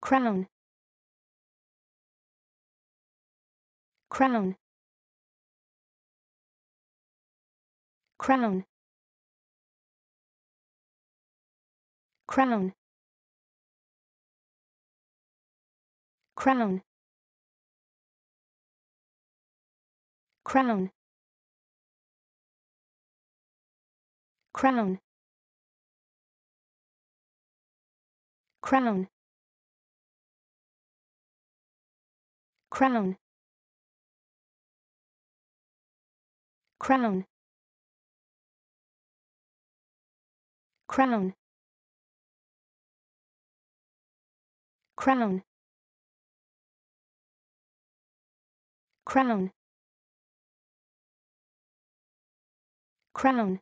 crown. Crown. Crown. Crown. Crown. Crown. Crown. Crown crown. Crown. Crown. Crown. Crown. Crown